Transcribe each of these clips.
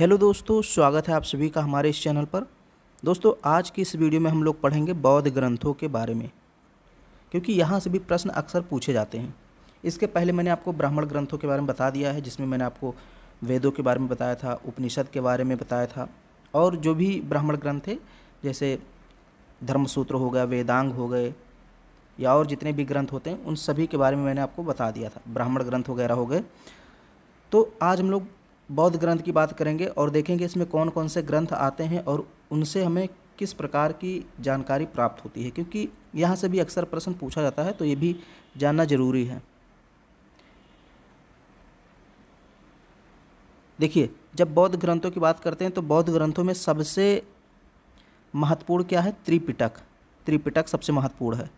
Hello दोस्तों, स्वागत है आप सभी का हमारे इस चैनल पर। दोस्तों, आज की इस वीडियो में हम लोग पढ़ेंगे बौद्ध ग्रंथों के बारे में, क्योंकि यहाँ से भी प्रश्न अक्सर पूछे जाते हैं। इसके पहले मैंने आपको ब्राह्मण ग्रंथों के बारे में बता दिया है, जिसमें मैंने आपको वेदों के बारे में बताया था, उपनिषद के बारे में बताया था, और जो भी ब्राह्मण ग्रंथ थे, जैसे धर्मसूत्र हो गया, वेदांग हो गए, या और जितने भी ग्रंथ होते हैं, उन सभी के बारे में मैंने आपको बता दिया था। ब्राह्मण ग्रंथ वगैरह हो गए। तो आज हम लोग बौद्ध ग्रंथ की बात करेंगे और देखेंगे इसमें कौन कौन से ग्रंथ आते हैं और उनसे हमें किस प्रकार की जानकारी प्राप्त होती है। क्योंकि यहाँ से भी अक्सर प्रश्न पूछा जाता है तो ये भी जानना ज़रूरी है। देखिए, जब बौद्ध ग्रंथों की बात करते हैं तो बौद्ध ग्रंथों में सबसे महत्वपूर्ण क्या है? त्रिपिटक। त्रिपिटक सबसे महत्वपूर्ण है।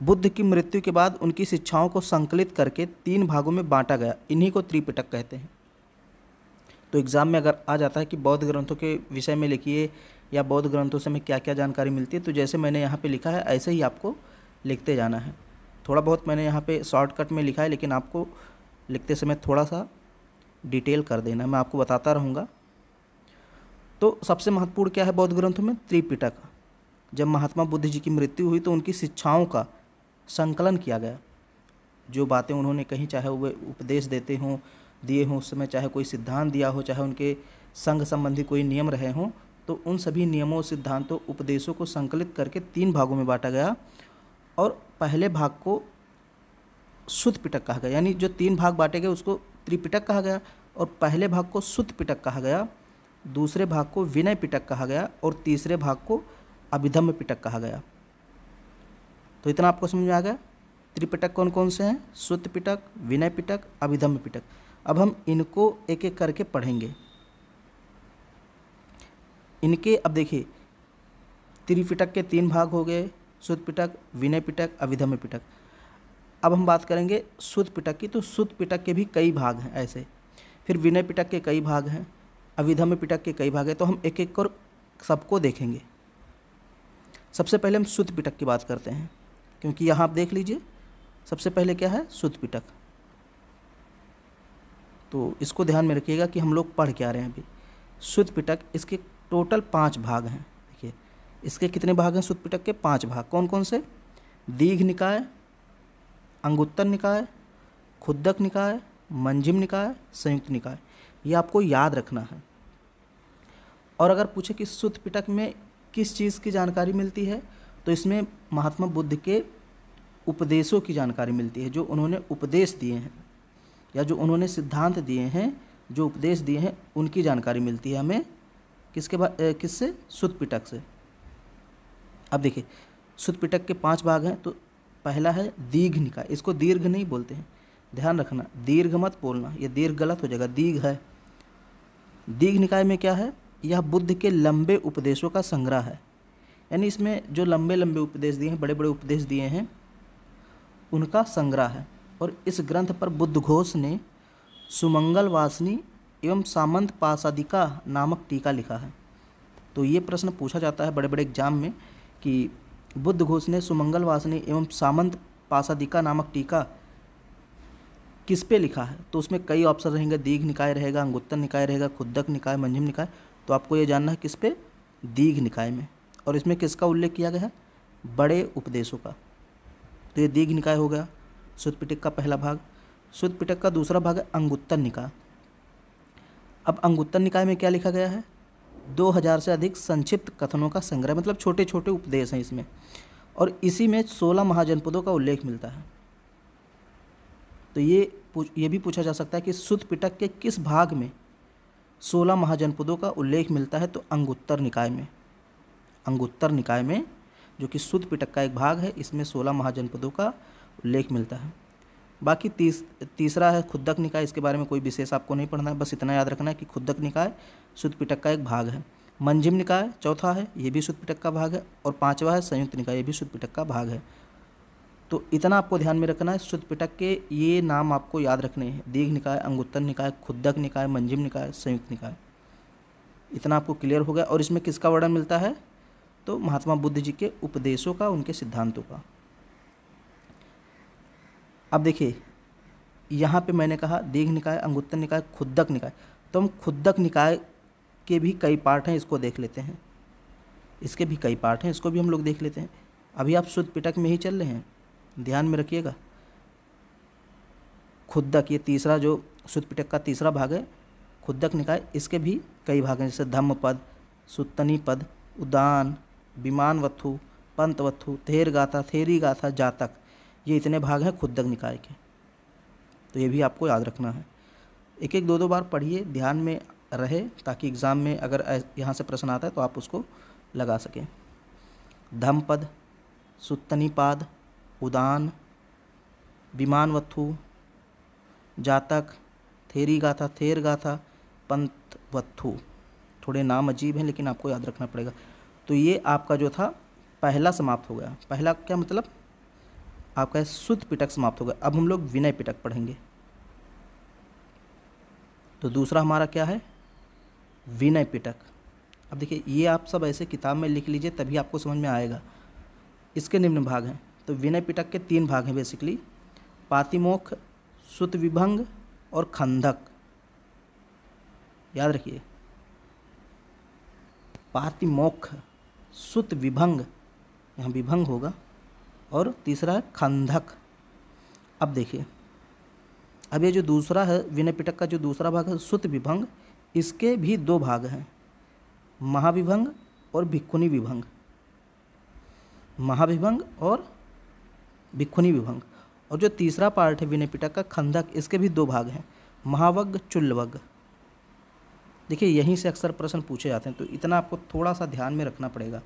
बुद्ध की मृत्यु के बाद उनकी शिक्षाओं को संकलित करके तीन भागों में बांटा गया। इन्हीं को त्रिपिटक कहते हैं। तो एग्ज़ाम में अगर आ जाता है कि बौद्ध ग्रंथों के विषय में लिखिए या बौद्ध ग्रंथों से हमें क्या क्या जानकारी मिलती है तो जैसे मैंने यहाँ पे लिखा है, ऐसे ही आपको लिखते जाना है। थोड़ा बहुत मैंने यहाँ पे शॉर्टकट में लिखा है, लेकिन आपको लिखते समय थोड़ा सा डिटेल कर देना मैं आपको बताता रहूँगा। तो सबसे महत्वपूर्ण क्या है बौद्ध ग्रंथों में? त्रिपिटक। जब महात्मा बुद्ध जी की मृत्यु हुई तो उनकी शिक्षाओं का संकलन किया गया। जो बातें उन्होंने कहीं, चाहे वे उपदेश देते हों दिए हों, उस समय चाहे कोई सिद्धांत दिया हो, चाहे उनके संघ संबंधी कोई नियम रहे हों तो उन सभी नियमों, सिद्धांतों, उपदेशों को संकलित करके तीन भागों में बांटा गया और पहले भाग को शुद्ध पिटक कहा गया। यानी जो तीन भाग बांटे गए, उसको त्रिपिटक कहा गया और पहले भाग को शुद्ध पिटक कहा गया, दूसरे भाग को विनय पिटक कहा गया और तीसरे भाग को अभिधम्य पिटक कहा गया। तो इतना आपको समझ में आ गया? त्रिपिटक कौन कौन से हैं? सुत पिटक, विनय पिटक अभिधम्य पिटक। अब हम इनको एक एक करके पढ़ेंगे। इनके, अब देखिए, त्रिपिटक के तीन भाग हो गए सुत पिटक विनय पिटक अभिधम्य पिटक अब हम बात करेंगे सुत पिटक की तो सुत पिटक के भी कई भाग हैं ऐसे। फिर विनय पिटक के कई भाग हैं अभिधम्य पिटक के कई भाग हैं तो हम एक एक कर सबको देखेंगे। सबसे पहले हम सुत पिटक की बात करते हैं, क्योंकि यहाँ आप देख लीजिए, सबसे पहले क्या है? शुद्ध पिटक तो इसको ध्यान में रखिएगा कि हम लोग पढ़ क्या रहे हैं अभी। शुद्ध पिटक, इसके टोटल पाँच भाग हैं। देखिए, इसके कितने भाग हैं शुद्ध पिटक के? पाँच भाग। कौन कौन से? दीघ निकाय, अंगुत्तर निकाय, खुद्दक निकाय, मंजिम निकाय, संयुक्त निकाय। ये आपको याद रखना है। और अगर पूछे कि शुद्ध पिटक में किस चीज़ की जानकारी मिलती है तो इसमें महात्मा बुद्ध के उपदेशों की जानकारी मिलती है, जो उन्होंने उपदेश दिए हैं। या जो उन्होंने सिद्धांत दिए हैं, जो उपदेश दिए हैं, उनकी जानकारी मिलती है हमें। किसके बाद किससे? सुत पिटक से। अब देखिए सुत पिटक के पाँच भाग हैं तो पहला है दीर्घ निकाय। इसको दीर्घ नहीं बोलते हैं। ध्यान रखना, दीर्घ मत बोलना, ये दीर्घ गलत हो जाएगा, दीर्घ है। दीर्घ निकाय में क्या है? यह बुद्ध के लंबे उपदेशों का संग्रह है। यानी इसमें जो लंबे लंबे उपदेश दिए हैं बड़े बड़े उपदेश दिए हैं, उनका संग्रह है। और इस ग्रंथ पर बुद्ध घोष ने सुमंगल वासनी एवं सामंत पासादिका नामक टीका लिखा है। तो ये प्रश्न पूछा जाता है बड़े बड़े एग्ज़ाम में कि बुद्ध घोष ने सुमंगल वासनी एवं सामंत पासादिका नामक टीका किस पे लिखा है? तो उसमें कई ऑप्शन रहेंगे। दीघ निकाय रहेगा, अंगुत्तर निकाय रहेगा, खुद्दक निकाय, मंजिम निकाय। तो आपको ये जानना है किस पे? दीघ निकाय में। और इसमें किसका उल्लेख किया गया है? बड़े उपदेशों का। तो ये दीघ निकाय हो गया। शुद्ध पिटक का पहला भाग शुद्ध पिटक का दूसरा भाग है अंगुत्तर निकाय। अब अंगुत्तर निकाय में क्या लिखा गया है? दो हज़ार से अधिक संक्षिप्त कथनों का संग्रह मतलब छोटे छोटे उपदेश हैं इसमें, और इसी में सोलह महाजनपदों का उल्लेख मिलता है। तो ये ये भी पूछा जा सकता है कि शुद्ध पिटक के किस भाग में सोलह महाजनपदों का उल्लेख मिलता है तो अंगुत्तर निकाय में। अंगुत्तर निकाय में, जो कि शुद्ध पिटक का एक भाग है, इसमें सोलह महाजनपदों का उल्लेख मिलता है। बाकी तीस, तीसरा है खुद्दक निकाय, इसके बारे में कोई विशेष आपको नहीं पढ़ना है, बस इतना याद रखना है कि खुद्दक निकाय शुद्ध पिटक का एक भाग है। मंजिम निकाय, चौथा है, ये भी शुद्ध पिटक का भाग है, और पांचवा है, संयुक्त निकाय, ये भी शुद्ध पिटक का भाग है। तो इतना आपको ध्यान में रखना है शुद्ध पिटक के ये नाम आपको याद रखने हैं। दीघ निकाय, अंगुत्तर निकाय, खुद्दक निकाय, मंजिम निकाय, संयुक्त निकाय। इतना आपको क्लियर हो गया, और इसमें किसका वर्णन मिलता है? तो महात्मा बुद्ध जी के उपदेशों का, उनके सिद्धांतों का। अब देखिए, यहाँ पे मैंने कहा दीघ निकाय, अंगुत्तर निकाय, खुद्दक निकाय। तो हम खुद्दक निकाय के भी कई पार्ट हैं, इसको देख लेते हैं। इसके भी कई पार्ट हैं, इसको भी हम लोग देख लेते हैं। अभी आप शुद्ध पिटक में ही चल रहे हैं। ध्यान में रखिएगा। खुद्दक, ये तीसरा जो शुद्ध पिटक का तीसरा भाग है, खुद्दक निकाय, इसके भी कई भाग हैं, जैसे धम्म पद सुत्तनी पद उदान विमान वत्थु पंत वत्थु थेर गाथा थेरी गाथा जातक। ये इतने भाग हैं खुद्दक निकाय के। तो ये भी आपको याद रखना है। एक एक दो दो बार पढ़िए, ध्यान में रहे, ताकि एग्ज़ाम में अगर यहाँ से प्रश्न आता है तो आप उसको लगा सकें। धम पद सुत्तनीपाद उदान विमान वत्थु जातक थेरी गाथा थेर गाथा पंत वत्थु थोड़े नाम अजीब हैं, लेकिन आपको याद रखना पड़ेगा। तो ये आपका जो था, पहला समाप्त हो गया। पहला क्या मतलब? आपका शुद्ध पिटक समाप्त हो गया। अब हम लोग विनय पिटक पढ़ेंगे। तो दूसरा हमारा क्या है? विनय पिटक। अब देखिए, ये आप सब ऐसे किताब में लिख लीजिए, तभी आपको समझ में आएगा। इसके निम्न भाग हैं। तो विनय पिटक के तीन भाग हैं बेसिकली पातिमोख सुत विभंग और खंधक। याद रखिए। पातिमोख सुत विभंग यहाँ विभंग होगा। और तीसरा है खंधक। अब देखिए। अब ये जो दूसरा है विनय पिटक का जो दूसरा भाग है, सुत विभंग, इसके भी दो भाग हैं। महाविभंग और भिक्खुनी विभंग। महाविभंग और भिक्खुनी विभंग। और जो तीसरा पार्ट है विनय पिटक का खंधक, इसके भी दो भाग हैं। महावग, चुल्लवग। देखिए, यहीं से अक्सर प्रश्न पूछे जाते हैं तो इतना आपको थोड़ा सा ध्यान में रखना पड़ेगा।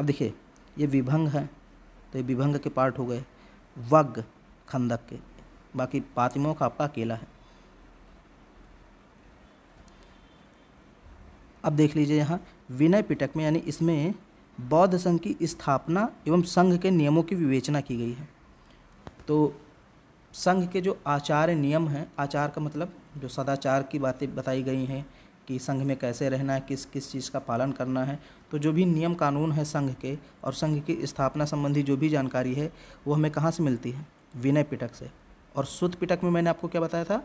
अब देखिए, ये विभंग है। तो ये विभंग के पार्ट हो गए। वग खंदक के। बाकी पातिमोख आपका अकेला है। अब देख लीजिए यहाँ, विनय पिटक में, यानी इसमें बौद्ध संघ की स्थापना एवं संघ के नियमों की विवेचना की गई है। तो संघ के जो आचार नियम हैं, आचार का मतलब जो सदाचार की बातें बताई गई हैं कि संघ में कैसे रहना है, किस किस चीज़ का पालन करना है। तो जो भी नियम कानून है संघ के और संघ की स्थापना संबंधी जो भी जानकारी है, वो हमें कहाँ से मिलती है? विनय पिटक से। और शुद्ध पिटक में मैंने आपको क्या बताया था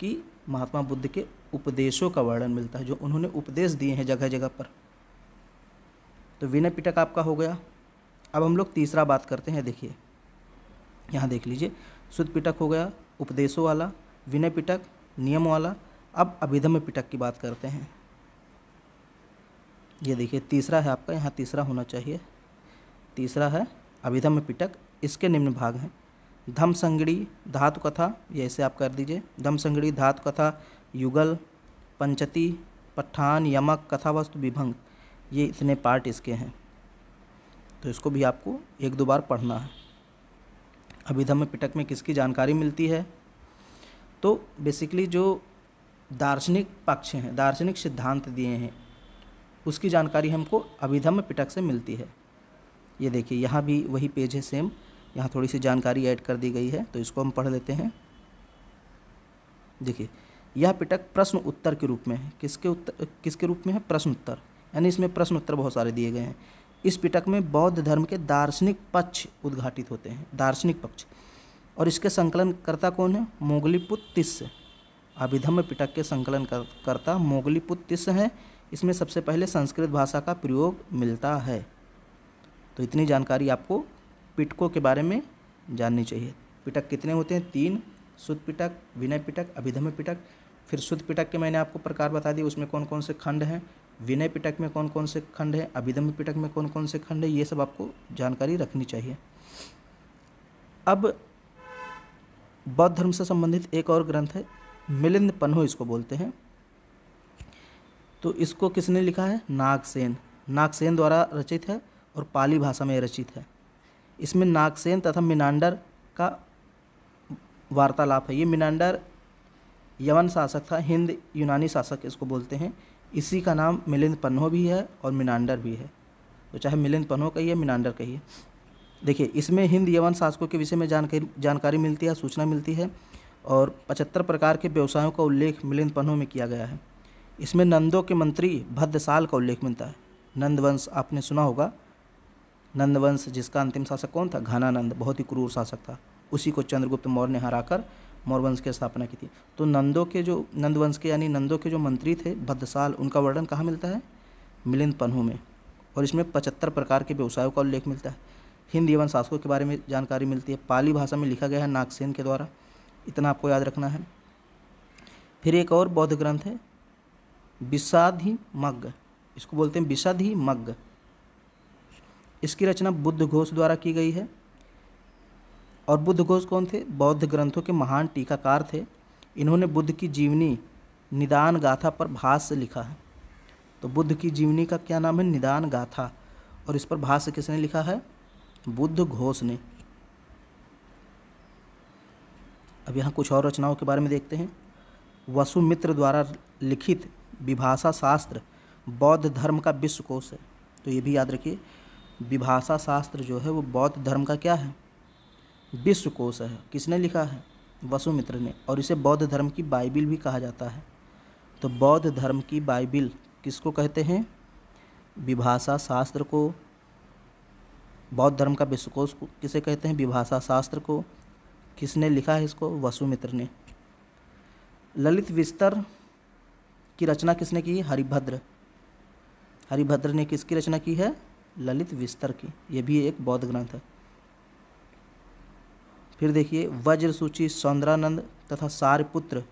कि महात्मा बुद्ध के उपदेशों का वर्णन मिलता है, जो उन्होंने उपदेश दिए हैं जगह जगह पर। तो विनय पिटक आपका हो गया। अब हम लोग तीसरा बात करते हैं, देखिए। यहाँ देख लीजिए। शुद्ध पिटक हो गया, उपदेशों वाला, विनय पिटक नियम वाला अब अभिधम पिटक की बात करते हैं। ये देखिए, तीसरा है आपका, यहाँ तीसरा होना चाहिए। तीसरा है अभिधम पिटक, इसके निम्न भाग हैं। धम संगड़ी, धातु कथा, ये ऐसे आप कर दीजिए। धम संगड़ी, धातु कथा, युगल, पंचती, पठान, यमक कथा वस्तु विभंग, ये इतने पार्ट इसके हैं। तो इसको भी आपको एक दो बार पढ़ना है। अभिधम पिटक में किसकी जानकारी मिलती है? तो बेसिकली जो दार्शनिक पक्ष हैं, दार्शनिक सिद्धांत दिए हैं। उसकी जानकारी हमको अभिधम पिटक से मिलती है। ये देखिए, यहाँ भी वही पेज है सेम यहाँ थोड़ी सी जानकारी ऐड कर दी गई है तो इसको हम पढ़ लेते हैं। देखिए, यह पिटक प्रश्न उत्तर के रूप में है। किसके उत्तर किसके रूप में है? प्रश्न उत्तर। यानी इसमें प्रश्न उत्तर बहुत सारे दिए गए हैं। इस पिटक में बौद्ध धर्म के दार्शनिक पक्ष उद्घाटित होते हैं, दार्शनिक पक्ष। और इसके संकलनकर्ता कौन है? मोगलीपुत तिस्स अभिधम्म पिटक के संकलन करता मोगली मोगलीपुत हैं। इसमें सबसे पहले संस्कृत भाषा का प्रयोग मिलता है। तो इतनी जानकारी आपको पिटकों के बारे में जाननी चाहिए। पिटक कितने होते हैं? तीन। शुद्ध पिटक, विनय पिटक अभिधम्य पिटक। फिर शुद्ध पिटक के मैंने आपको प्रकार बता दिए। उसमें कौन कौन से खंड हैं? विनय पिटक में कौन कौन से खंड हैं? अभिधम्य पिटक में कौन कौन से खंड हैं? ये सब आपको जानकारी रखनी चाहिए। अब बौद्ध धर्म से संबंधित एक और ग्रंथ है। मिलिंद पन्हो इसको बोलते हैं। तो इसको किसने लिखा है? नागसेन। नागसेन द्वारा रचित है और पाली भाषा में रचित है। इसमें नागसेन तथा मिनांडर का वार्तालाप है। ये मिनांडर यवन शासक था, हिंद यूनानी शासक इसको बोलते हैं। इसी का नाम मिलिंद पन्हो भी है और मिनांडर भी है। तो चाहे मिलिंद पन्हो कहिए मिनांडर कहिए देखिए, इसमें हिंद यवन शासकों के विषय में जानकारी जानकारी मिलती है, सूचना मिलती है। और पचहत्तर प्रकार के व्यवसायों का उल्लेख मिलिंद पन्हों में किया गया है। इसमें नंदों के मंत्री भद्रसाल का उल्लेख मिलता है। नंदवंश, आपने सुना होगा। नंदवंश, जिसका अंतिम शासक कौन था? घनानंद, बहुत ही क्रूर शासक था। उसी को चंद्रगुप्त मौर्य ने हराकर मौर्य की स्थापना की थी। तो नंदों के जो, नंदवंश के यानी नंदों के जो मंत्री थे भद्रसाल उनका वर्णन कहाँ मिलता है? मिलिंद पन्हू में। और इसमें पचहत्तर प्रकार के व्यवसायों का उल्लेख मिलता है। हिंद एवं शासकों के बारे में जानकारी मिलती है। पाली भाषा में लिखा गया है नागसेन के द्वारा। इतना आपको याद रखना है। फिर एक और बौद्ध ग्रंथ है विषाधि मग्ग इसको बोलते हैं विषाधि मग्ग इसकी रचना बुद्ध घोष द्वारा की गई है। और बुद्ध घोष कौन थे? बौद्ध ग्रंथों के महान टीकाकार थे। इन्होंने बुद्ध की जीवनी निदान गाथा पर भाष्य लिखा है। तो बुद्ध की जीवनी का क्या नाम है? निदान गाथा। और इस पर भाष्य किसने लिखा है? बुद्ध घोष ने। अब यहाँ कुछ और रचनाओं के बारे में देखते हैं। वसुमित्र द्वारा लिखित विभाषा शास्त्र बौद्ध धर्म का विश्वकोश है। तो ये भी याद रखिए, विभाषा शास्त्र जो है वो बौद्ध धर्म का क्या है? विश्वकोश है। किसने लिखा है? वसुमित्र ने। और इसे बौद्ध धर्म की बाइबिल भी कहा जाता है। तो बौद्ध धर्म की बाइबिल किसको कहते हैं? विभाषा शास्त्र को, बौद्ध धर्म का विश्वकोश किसे कहते हैं? विभाषा शास्त्र को। किसने लिखा है इसको? वसुमित्र ने। ललित विस्तर की रचना किसने की? हरिभद्र। हरिभद्र ने किसकी रचना की है? ललित विस्तर की। यह भी एक बौद्ध ग्रंथ है। फिर देखिए, वज्र सूची सौंदरानंद तथा सारपुत्र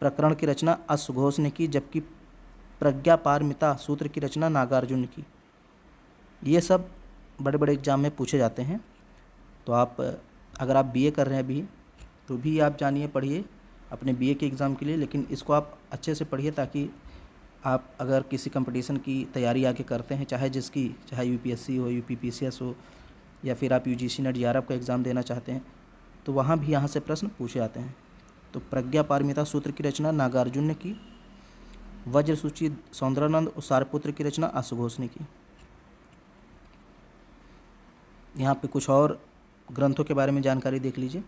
प्रकरण की रचना अश्वघोष ने की, जबकि प्रज्ञा पारमिता सूत्र की रचना नागार्जुन की। ये सब बड़े बड़े एग्ज़ाम में पूछे जाते हैं। तो आप अगर आप बीए कर रहे हैं अभी तो भी आप जानिए, पढ़िए अपने बीए के एग्ज़ाम के लिए, लेकिन इसको आप अच्छे से पढ़िए ताकि आप अगर किसी कंपटीशन की तैयारी आके करते हैं, चाहे जिसकी, चाहे यूपीएससी हो यूपीपीसीएस हो, या फिर आप यूजीसी नेट जीआरएफ का एग्ज़ाम देना चाहते हैं तो वहाँ भी यहाँ से प्रश्न पूछे जाते हैं। तो प्रज्ञा पारमिता सूत्र की रचना नागार्जुन ने की, वज्र सूची सौंदरानंद और सारपुत्र की रचना अशुघोष ने की। यहाँ पे कुछ और ग्रंथों के बारे में जानकारी देख लीजिए।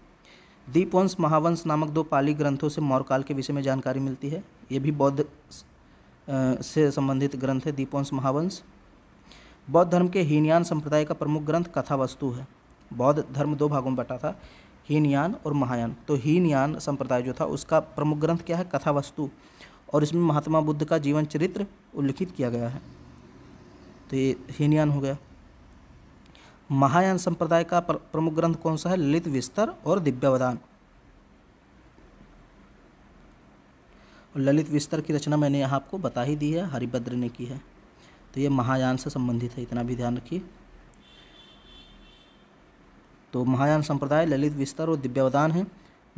दीपवंश महावंश नामक दो पाली ग्रंथों से मौर्यकाल के विषय में जानकारी मिलती है। ये भी बौद्ध से संबंधित ग्रंथ है दीपवंश महावंश। बौद्ध धर्म के हीनयान संप्रदाय का प्रमुख ग्रंथ कथा वस्तु है। बौद्ध धर्म दो भागों में बटा था, हीनयान और महायान। तो हीनयान संप्रदाय जो था, उसका प्रमुख ग्रंथ क्या है? कथा वस्तु और इसमें महात्मा बुद्ध का जीवन चरित्र उल्लिखित किया गया है। तो ये हीनयान हो गया। महायान संप्रदाय का प्रमुख ग्रंथ कौन सा है? ललित विस्तर और दिव्यावदान ललित, विस्तर की रचना मैंने यहाँ आपको बता ही दी है, हरिभद्र ने की है। तो ये महायान से संबंधित है, इतना भी ध्यान रखिए। तो महायान संप्रदाय, ललित, विस्तर और दिव्यावदान है।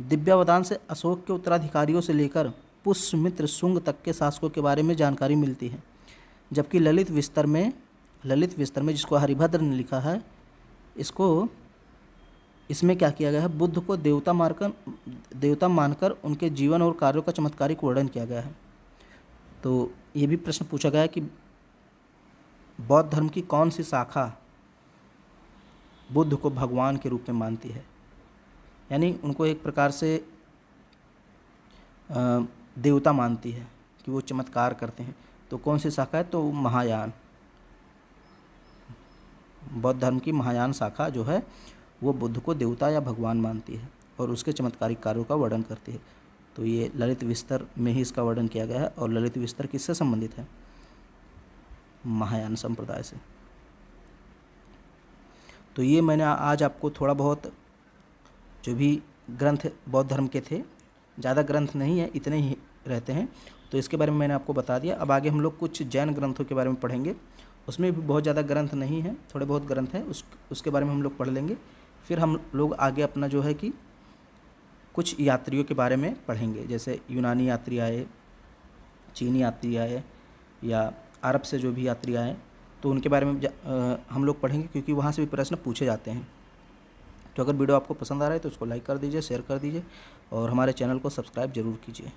दिव्यावदान से अशोक के उत्तराधिकारियों से लेकर पुष्यमित्र सुंग तक के शासकों के बारे में जानकारी मिलती है। जबकि ललित, विस्तर में, ललित, विस्तर में जिसको हरिभद्र ने लिखा है इसको, इसमें क्या किया गया है? बुद्ध को देवता मारकर, देवता मानकर उनके जीवन और कार्यों का चमत्कारिक वर्णन किया गया है। तो ये भी प्रश्न पूछा गया है कि बौद्ध धर्म की कौन सी शाखा बुद्ध को भगवान के रूप में मानती है? यानी उनको एक प्रकार से देवता मानती है कि वो चमत्कार करते हैं। तो कौन सी शाखा है? तो महायान। बौद्ध धर्म की महायान शाखा जो है, वो बुद्ध को देवता या भगवान मानती है और उसके चमत्कारिक कार्यों का वर्णन करती है। तो ये ललित विस्तर में ही इसका वर्णन किया गया है और ललित विस्तर किससे संबंधित है? महायान संप्रदाय से। तो ये मैंने आज आपको थोड़ा बहुत जो भी ग्रंथ बौद्ध धर्म के थे, ज़्यादा ग्रंथ नहीं है, इतने ही रहते हैं। तो इसके बारे में मैंने आपको बता दिया। अब आगे हम लोग कुछ जैन ग्रंथों के बारे में पढ़ेंगे। उसमें भी बहुत ज़्यादा ग्रंथ नहीं है थोड़े बहुत ग्रंथ हैं उस उसके बारे में हम लोग पढ़ लेंगे। फिर हम लोग आगे अपना जो है कि कुछ यात्रियों के बारे में पढ़ेंगे। जैसे यूनानी यात्री आए चीनी यात्री आए या अरब से जो भी यात्री आए तो उनके बारे में आ, हम लोग पढ़ेंगे क्योंकि वहाँ से भी प्रश्न पूछे जाते हैं। तो अगर वीडियो आपको पसंद आ रहा है तो उसको लाइक कर दीजिए शेयर कर दीजिए और हमारे चैनल को सब्सक्राइब ज़रूर कीजिए।